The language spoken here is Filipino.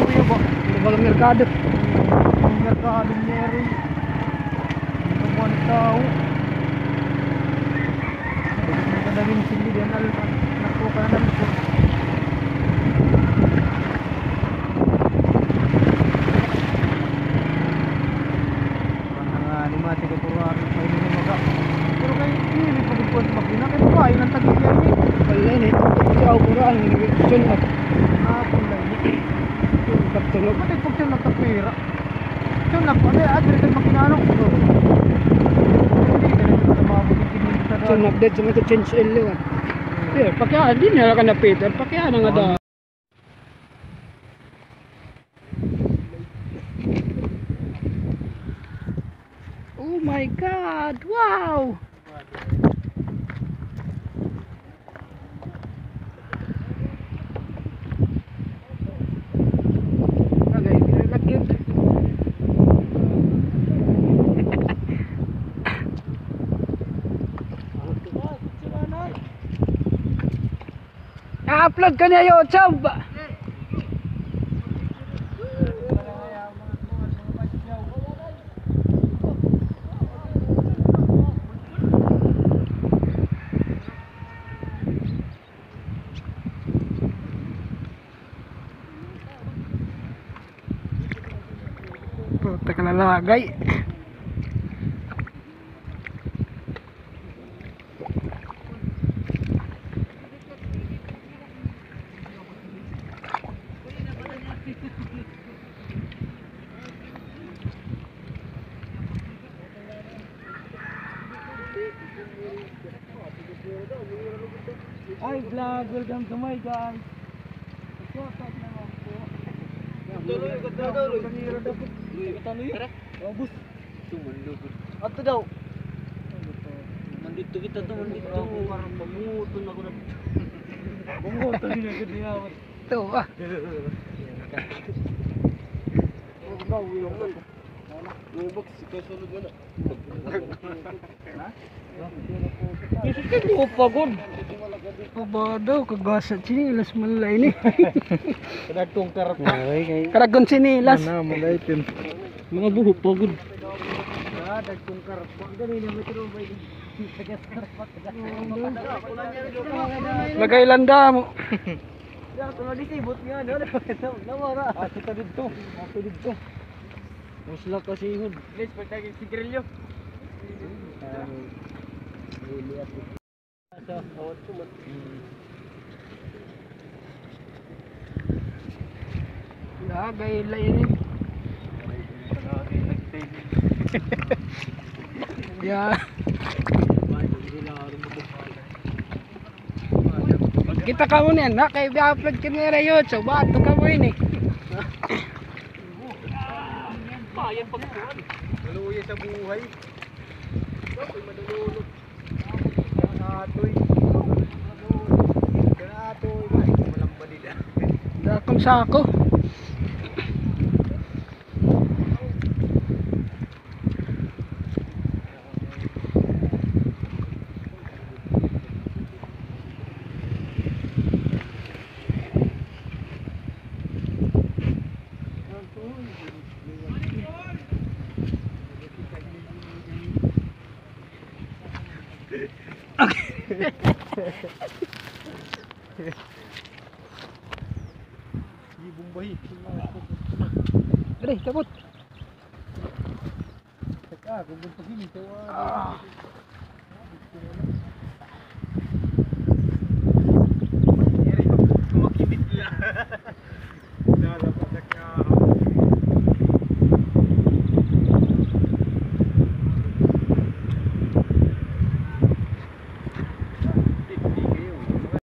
kuya ba? Walang merkado. Walang merkado meron. Ito po ang tao. Nagkadaling sili din. Nakuha namin po. Pagtulog. Pati pag siya nagkapira. Siya nag, ano, adre kayo makinano. Sa Sun update sa mga change oil liwan. Eh, pakya din na ka na Peter, pakya na nga da. Oh my god. Wow. Na-upload ko na YouTube. Puta ka lalagay. Ay, vlog, welcome to my guys. What's up naman po? Tuloy, tuloy, tuloy. Tuloy, Tara. Obus. Tumundo. Ato daw. Mandito kita to, mandito. Parang pamuto na ko na. Pamuto din ako diya. Ito ah. Ikaw, yung Yung ikaw sulod mo na. Jesus ka di ko pagod. Pabado, kagasa sinilas malay ni. Kadagtong karap. Karagon sinilas. Na, malaitin. Mga buho pagod. Kadagtong galing na may tiro ba yun? Lagay landa mo. Ya, tulo di sibot nga, no? Nawara. Ah, kita dito. Ako dito. Musla kasi yun. Let's pagtagin si Grillo. Sa awat sumat. Lagay lainin. Ya. Kita ka mo niyan, na kay upload ka na rin yun. So, bato ka mo yun eh. Maluya sa buhay. Ako'y madululog. Kanatoy. Kanatoy. Walang balila. Dakong sako. Di bumbahi. Dali, kabut. Teka, kung bumpagin ito. Ah.